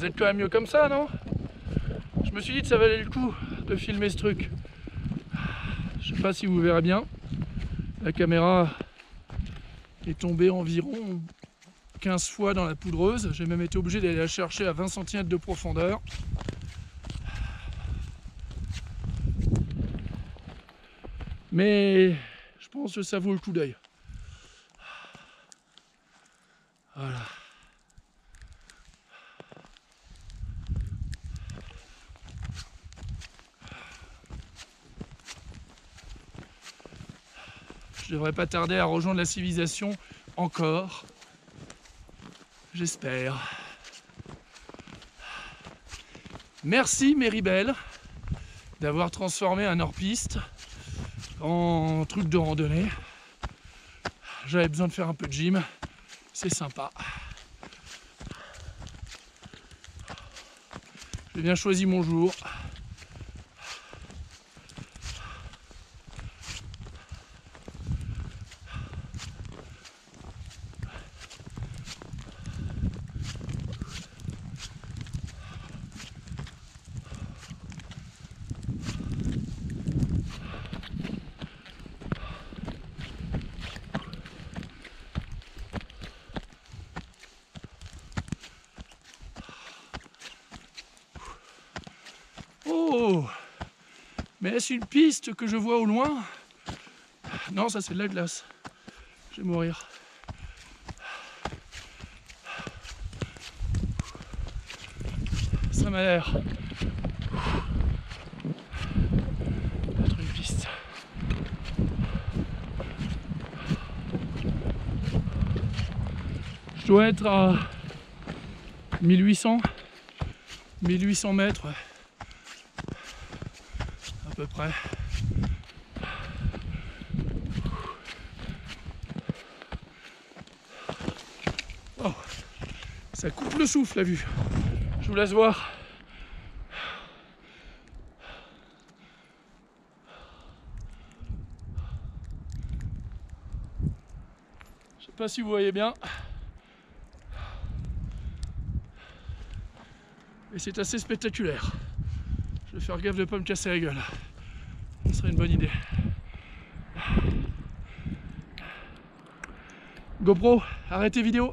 Vous êtes quand même mieux comme ça, non? Je me suis dit que ça valait le coup de filmer ce truc. Je sais pas si vous verrez bien. La caméra est tombée environ 15 fois dans la poudreuse. J'ai même été obligé d'aller la chercher à 20 cm de profondeur. Mais je pense que ça vaut le coup d'œil. Voilà. Je devrais pas tarder à rejoindre la civilisation encore. J'espère. Merci Méribel d'avoir transformé un hors-piste en truc de randonnée. J'avais besoin de faire un peu de gym. C'est sympa. J'ai bien choisi mon jour. Oh Mais est-ce une piste que je vois au loin? Non, ça c'est de la glace. Je vais mourir. Ça m'a l'air. Je dois être à 1800 1800 mètres. Près. Oh, ça coupe le souffle la vue. Je vous laisse voir. Je sais pas si vous voyez bien. Et c'est assez spectaculaire. Je vais faire gaffe de ne pas me casser la gueule. Ce serait une bonne idée. GoPro, arrêtez vidéo.